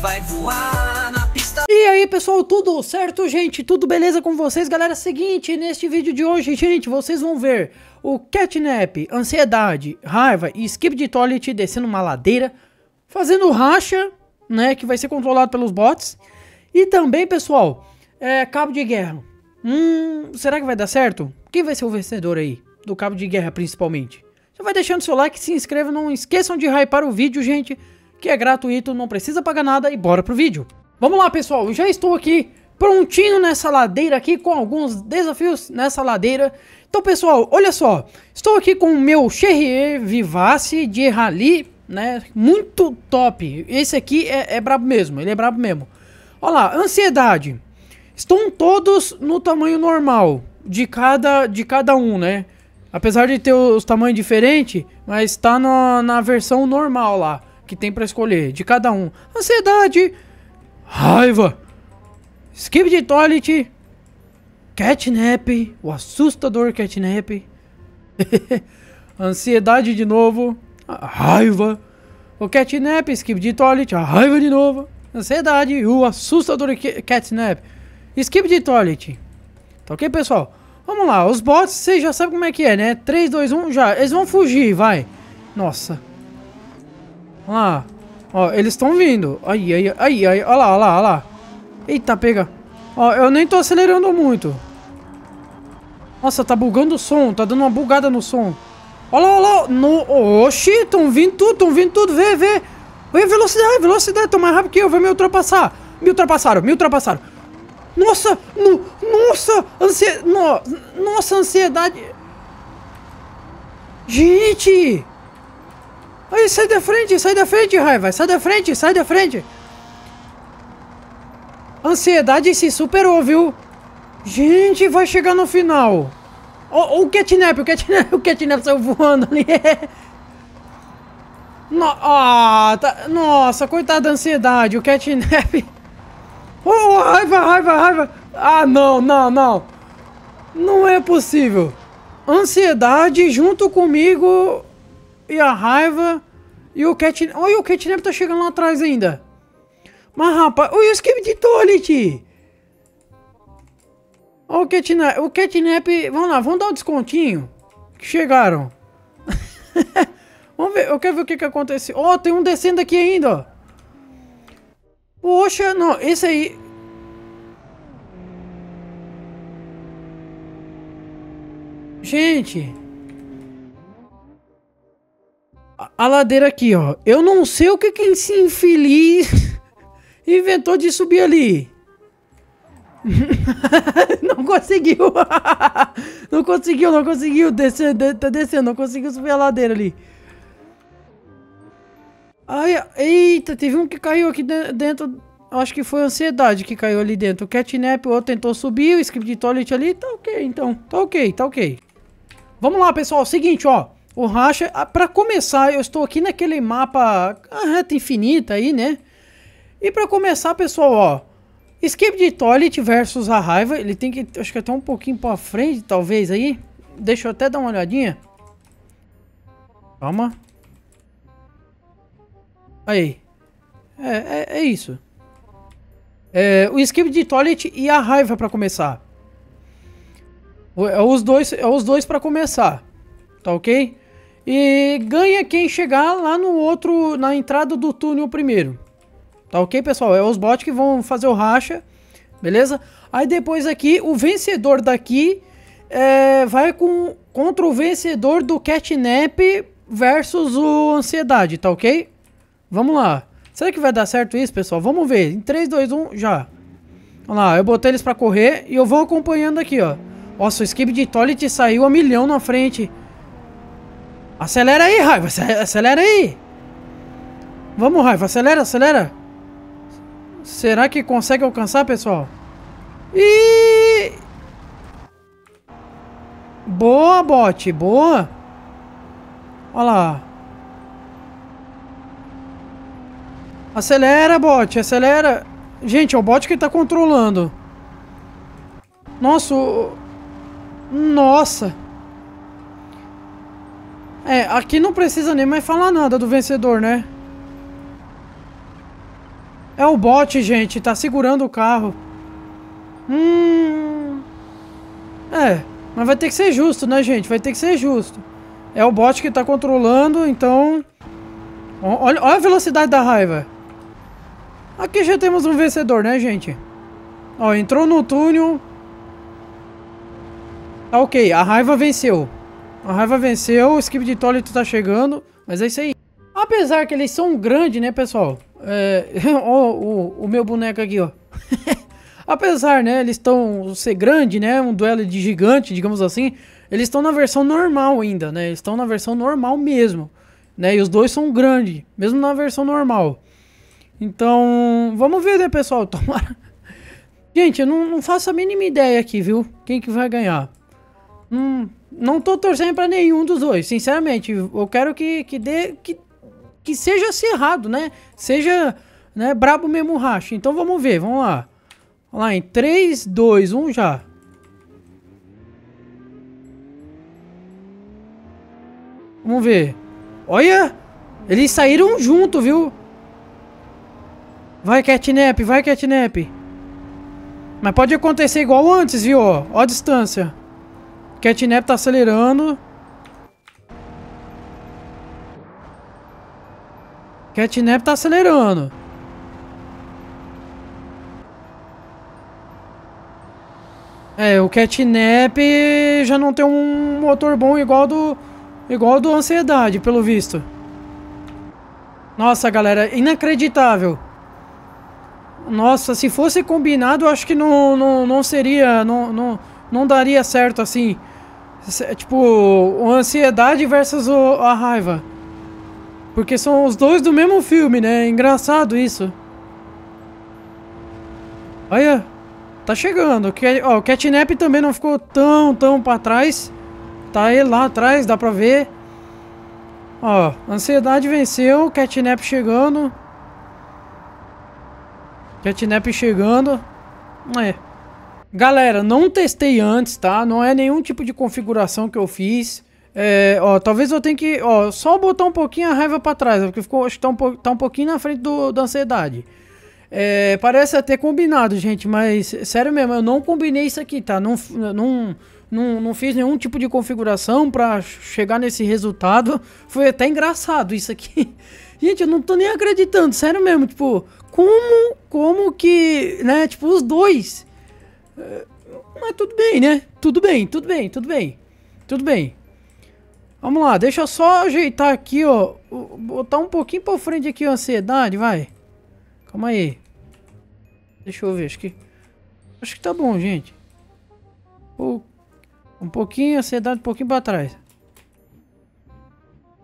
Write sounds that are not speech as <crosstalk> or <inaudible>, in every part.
vai voar na pista. E aí pessoal, tudo certo gente? Tudo beleza com vocês? Galera, seguinte, neste vídeo de hoje, gente, vocês vão ver o catnap, ansiedade, raiva e skip de toilet descendo uma ladeira, fazendo racha, né, que vai ser controlado pelos bots. E também, pessoal, é, cabo de guerra. Hum, será que vai dar certo? Quem vai ser o vencedor aí? Do cabo de guerra, principalmente. Já vai deixando seu like, se inscreva, não esqueçam de hypar o vídeo, gente, que é gratuito, não precisa pagar nada e bora pro vídeo. Vamos lá, pessoal, eu já estou aqui prontinho nessa ladeira aqui com alguns desafios nessa ladeira. Então, pessoal, olha só, estou aqui com o meu Cherrier Vivace de Rally, né, muito top. Esse aqui é, é brabo mesmo, ele é brabo mesmo. Olha lá, ansiedade. Estão todos no tamanho normal de cada, de cada um, né? Apesar de ter os tamanhos diferentes, mas tá na, na versão normal lá, que tem para escolher, de cada um. Ansiedade, raiva, skip de toilet, catnap, o assustador catnap, <laughs> ansiedade de novo, raiva, o catnap, skip de toilet, a raiva de novo, ansiedade o assustador catnap, skip de toilet. Tá ok, pessoal? Vamos lá, os bots, vocês já sabem como é que é, né? 3, 2, 1, já. Eles vão fugir, vai. Nossa. Vamos lá. Ó, eles estão vindo. Aí, aí, aí, aí. Olha lá, olha lá, olha lá. Eita, pega. Ó, eu nem tô acelerando muito. Nossa, tá bugando o som. Tá dando uma bugada no som. Olha lá, olha lá. No... Oxi, estão vindo tudo, estão vindo tudo. Vê, vê. Vê, velocidade, velocidade. Tô mais rápido que eu. Vai me ultrapassar. Me ultrapassaram, me ultrapassaram. Nossa, no, nossa, ansiedade, no, nossa, ansiedade. Gente! Aí, sai da frente, sai da frente, raiva, sai da frente, sai da frente. Ansiedade se superou, viu? Gente, vai chegar no final. O, o catnap, o catnap, <laughs> o catnap saiu voando ali. <laughs> no, ah, tá, nossa, coitada da ansiedade, o catnap... <laughs> Oh, raiva, raiva, raiva. Ah, não, não, não. Não é possível. Ansiedade junto comigo e a raiva e o catnap. Olha, o catnap tá chegando lá atrás ainda. Mas, rapaz, olha o esquema de toilet. Olha o catnap. O catnap. Vamos lá, vamos dar um descontinho. Que chegaram. <laughs> vamos ver, eu quero ver o que que aconteceu. Ó, oh, tem um descendo aqui ainda, ó. Poxa, não, esse aí... Gente... A, ladeira aqui, ó. Eu não sei o que que esse infeliz <laughs> inventou de subir ali. <laughs> não conseguiu. <laughs> não conseguiu, não conseguiu descer, tá descendo, não conseguiu subir a ladeira ali. Ai, eita, teve um que caiu aqui dentro. Acho que foi a ansiedade que caiu ali dentro. O catnap, o outro tentou subir, o script de toilet ali. Tá ok, então. Tá ok, tá ok. Vamos lá, pessoal. Seguinte, ó. O racha, ah, pra começar, eu estou aqui naquele mapa, a reta infinita aí, né? E pra começar, pessoal, ó. Escape de Toilet versus a raiva. Ele tem que, acho que até um pouquinho pra frente, talvez aí. Deixa eu até dar uma olhadinha. Calma. Aí. É, é, é isso. É, o skip de toilet e a raiva para começar. É os dois, é os dois para começar. Tá ok? E ganha quem chegar lá no outro, na entrada do túnel primeiro. Tá ok, pessoal? É os bots que vão fazer o racha. Beleza? Aí depois aqui, o vencedor daqui é, vai com, contra o vencedor do catnap versus o ansiedade, tá ok? Vamos lá. Será que vai dar certo isso, pessoal? Vamos ver. Em 3, 2, 1, já. Vamos lá, eu botei eles pra correr e eu vou acompanhando aqui, ó. Nossa, o skip de toilet saiu a milhão na frente. Acelera aí, Raiva. Acelera aí. Vamos, Raiva. Acelera, acelera. Será que consegue alcançar, pessoal? E Boa, bot. Boa. Olha lá. Acelera, bot, acelera. Gente, é o bot que tá controlando. Nossa. Nossa. É, aqui não precisa nem mais falar nada do vencedor, né? É o bot, gente. Tá segurando o carro. Hum... É, mas vai ter que ser justo, né, gente? Vai ter que ser justo. É o bot que tá controlando, então... Olha, olha a velocidade da raiva. Aqui já temos um vencedor, né, gente? Ó, entrou no túnel. Tá ok, a raiva venceu. A raiva venceu, o skip de Toilet tá chegando. Mas é isso aí. Apesar que eles são grandes, né, pessoal? É... <laughs> ó, o, o meu boneco aqui, ó. <laughs> Apesar, né, eles estão ser grande, né, um duelo de gigante, digamos assim, eles estão na versão normal ainda, né? Eles estão na versão normal mesmo, né? E os dois são grandes, mesmo na versão normal. Então, vamos ver, né, pessoal? <laughs> Tomara. Gente, eu não, não faço a mínima ideia aqui, viu? Quem que vai ganhar? Não, não tô torcendo para nenhum dos dois, sinceramente. Eu quero que, que dê. Que, que seja acirrado, né? Seja né, brabo mesmo racha. Então vamos ver, vamos lá. Vamos lá, em 3, 2, 1 já. Vamos ver. Olha! Eles saíram junto, viu? Vai, Catnap, vai, Catnap. Mas pode acontecer igual antes, viu? Ó, ó a distância. Catnap tá acelerando. Catnap tá acelerando. É, o Catnap já não tem um motor bom igual do igual do Ansiedade, pelo visto. Nossa, galera, inacreditável. Nossa, se fosse combinado, acho que não, não, não seria, não, não, não daria certo assim. Tipo, o Ansiedade versus a Raiva. Porque são os dois do mesmo filme, né? Engraçado isso. Olha, Tá chegando. O Catnap também não ficou tão, tão pra trás. Tá ele lá atrás, dá pra ver. Ó, ansiedade venceu, Catnap chegando. Catnap chegando. É. Galera, não testei antes, tá? Não é nenhum tipo de configuração que eu fiz. É, ó, talvez eu tenha que, ó, só botar um pouquinho a raiva pra trás, porque ficou, acho que tá um, tá um pouquinho na frente do, da ansiedade. É, parece até combinado, gente, mas sério mesmo, eu não combinei isso aqui, tá? Não, não, não, não fiz nenhum tipo de configuração pra chegar nesse resultado. Foi até engraçado isso aqui. <laughs> Gente, eu não tô nem acreditando, sério mesmo, tipo, como, como que, né, tipo, os dois. Mas tudo bem, né? Tudo bem, tudo bem, tudo bem. Tudo bem. Vamos lá, deixa eu só ajeitar aqui, ó. Botar um pouquinho pra frente aqui a ansiedade, vai. Calma aí. Deixa eu ver, acho que... Acho que tá bom, gente. Um pouquinho, ansiedade um pouquinho pra trás.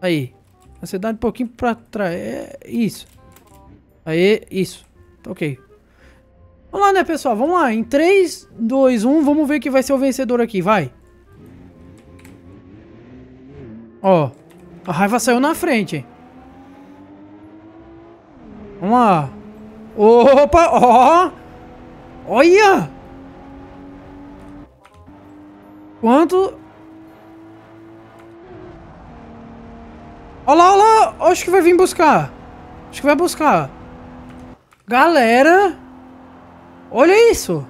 Aí. Ansiedade um pouquinho pra trás. É isso. Aí, isso. Tá ok. Vamos lá, né, pessoal? Vamos lá. Em 3, 2, 1, vamos ver quem vai ser o vencedor aqui. Vai. Ó. A raiva saiu na frente. Vamos lá. Opa, ó! Olha! Quanto? Olha lá, olha lá! Acho que vai vir buscar. Acho que vai buscar. Galera! Olha isso!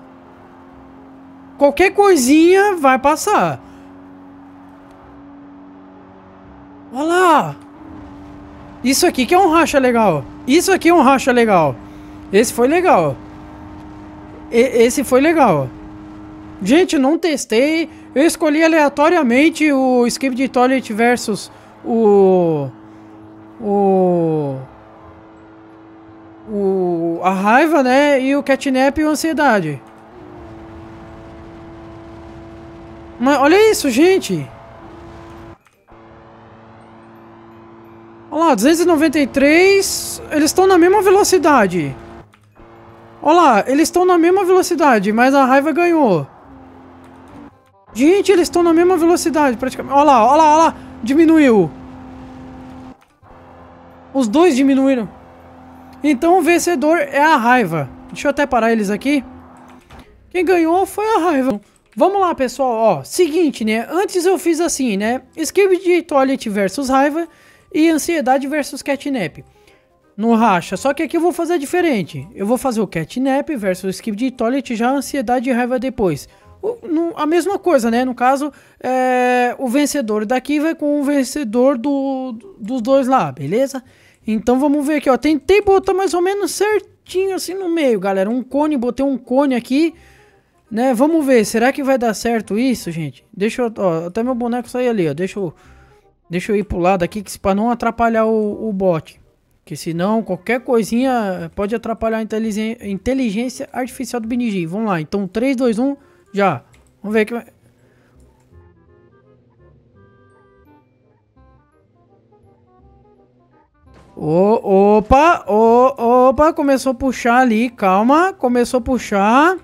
Qualquer coisinha vai passar. Olha lá! Isso aqui que é um racha legal. Isso aqui é um racha legal. Esse foi legal. E, esse foi legal. Gente, não testei. Eu escolhi aleatoriamente o Escape de Toilet versus o... O... O... A raiva, né? E o catnap e a ansiedade. Mas olha isso, gente. Olha lá, 293. Eles estão na mesma velocidade. Olha lá, eles estão na mesma velocidade, mas a raiva ganhou. Gente, eles estão na mesma velocidade, praticamente. Olha lá, olha lá, olha lá. Diminuiu. Os dois diminuíram. Então o vencedor é a raiva. Deixa eu até parar eles aqui. Quem ganhou foi a raiva. Vamos lá, pessoal. Ó, seguinte, né? Antes eu fiz assim, né? Escape de Toilet versus raiva e ansiedade versus catnap. no racha. Só que aqui eu vou fazer diferente. Eu vou fazer o catnap versus skip de toilet já ansiedade e raiva depois. O, no, a mesma coisa, né? No caso, é, o vencedor daqui vai com o vencedor do, dos dois lá, beleza? Então vamos ver aqui, ó. Tentei botar mais ou menos certinho assim no meio, galera. Um cone, botei um cone aqui, né? Vamos ver, será que vai dar certo isso, gente? Deixa eu, ó, até meu boneco sair ali, ó. Deixa eu, deixa eu ir pro lado aqui, para não atrapalhar o, o bot. Que senão qualquer coisinha pode atrapalhar a inteligência artificial do BNG. Vamos lá, então 3, 2, 1, já. Vamos ver que vai... Oh, opa, oh, opa, começou a puxar ali, calma, começou a puxar.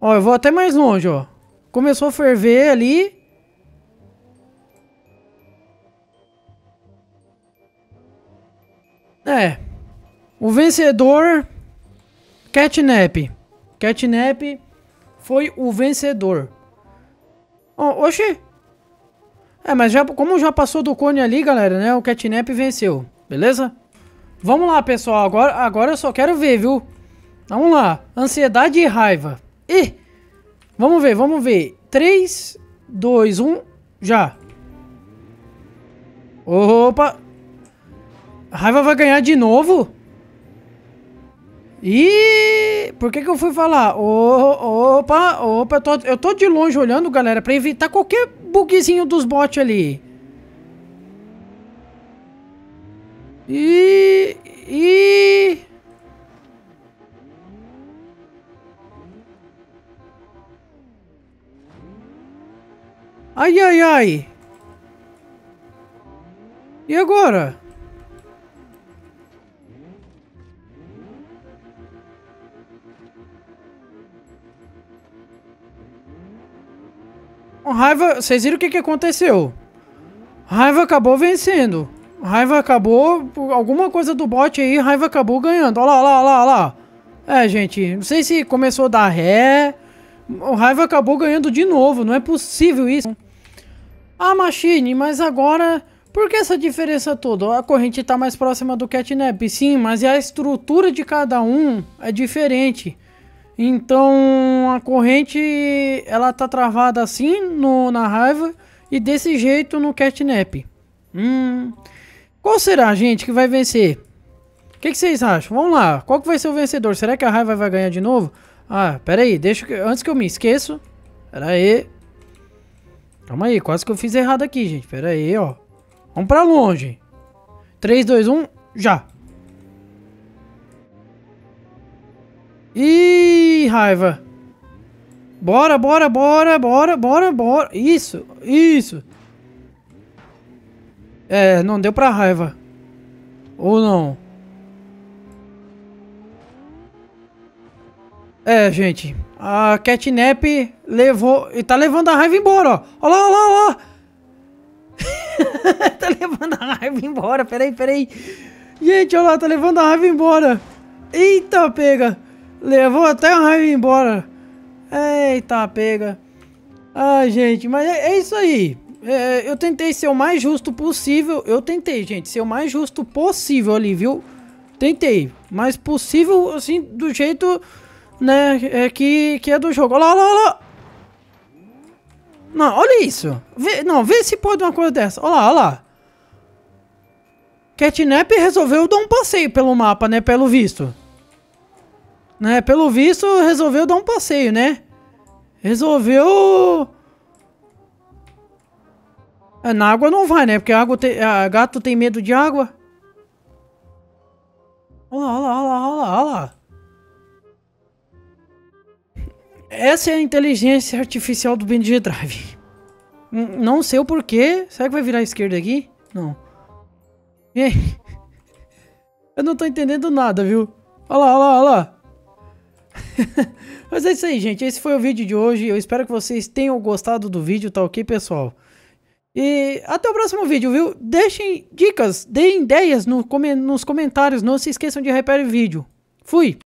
Ó, eu vou até mais longe, ó. Começou a ferver ali. É. O vencedor. Catnap. Catnap foi o vencedor. Oh, oxi. É, mas já, como já passou do cone ali, galera, né? O Catnap venceu. Beleza? Vamos lá, pessoal. Agora, agora eu só quero ver, viu? Vamos lá. Ansiedade e raiva. Ih! Vamos ver, vamos ver. 3, 2, 1, já. Opa! Raiva vai ganhar de novo? E por que que eu fui falar? opa, opa, eu tô, eu tô de longe olhando, galera, pra evitar qualquer bugzinho dos bots ali. E... E... Ai, ai, ai. E agora? Raiva, vocês viram o que, que aconteceu? Raiva acabou vencendo. Raiva acabou, alguma coisa do bot aí, Raiva acabou ganhando. Olha lá, olha lá, olha lá. É, gente, não sei se começou a dar ré. O Raiva acabou ganhando de novo, não é possível isso. Ah, Machine, mas agora... Por que essa diferença toda? A corrente está mais próxima do Catnap, sim, mas a estrutura de cada um é diferente. Então a corrente ela tá travada assim no, na raiva e desse jeito no catnap. Hum. Qual será, gente, que vai vencer? O que, que, vocês acham? Vamos lá. Qual que vai ser o vencedor? Será que a raiva vai ganhar de novo? Ah, pera aí. Deixa que... Antes que eu me esqueço. Pera aí. Calma aí. Quase que eu fiz errado aqui, gente. Pera aí, ó. Vamos pra longe. 3, 2, 1. Já. Raiva. Bora, bora, bora, bora, bora, bora. Isso, isso. É, não deu pra raiva. Ou não? É, gente. A Catnap levou... E tá levando a raiva embora, ó. Olha lá, olha lá, olha <laughs> tá levando a raiva embora. Peraí, peraí. Gente, olha lá, tá levando a raiva embora. Eita, pega. Levou até a raiva embora. Eita, pega. Ai, gente, mas é, é isso aí. É, eu tentei ser o mais justo possível. Eu tentei, gente, ser o mais justo possível ali, viu? Tentei. Mas possível, assim, do jeito, né, é que, que é do jogo. Olha lá, olha lá, olha lá. Não, olha isso. Vê, não, vê se pode uma coisa dessa. Olha lá, olha lá. Catnap resolveu dar um passeio pelo mapa, né, pelo visto né? Pelo visto, resolveu dar um passeio, né? Resolveu... É, na água não vai, né? Porque a, água tem, a gato tem medo de água. Olha lá, olha lá, olha lá, olha lá. Essa é a inteligência artificial do BNG Drive. Não sei o porquê. Será que vai virar à esquerda aqui? Não. <laughs> Eu não tô entendendo nada, viu? Olha lá, olha lá, olha lá. <laughs> Mas é isso aí, gente. Esse foi o vídeo de hoje. Eu espero que vocês tenham gostado do vídeo, tá ok, pessoal? E até o próximo vídeo, viu? Deixem dicas, deem ideias no, nos comentários. Não se esqueçam de reparar o vídeo. Fui!